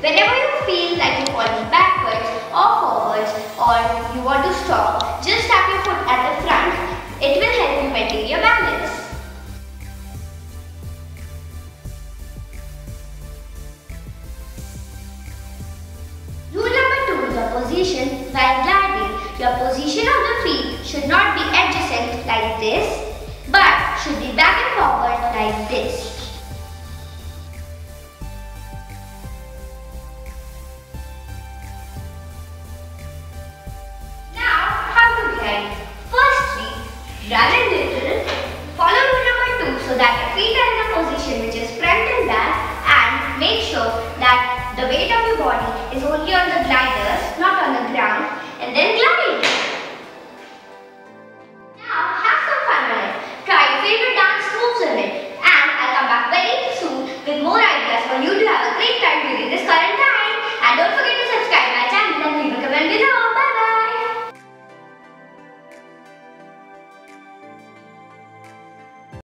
Whenever you feel like you're falling backwards or forwards or you want to stop, just tap your foot at the front. It will help you maintain your balance. Rule number two, your position while gliding. Your position of the feet should not be adjacent like this, make sure that the weight of your body is only on the gliders.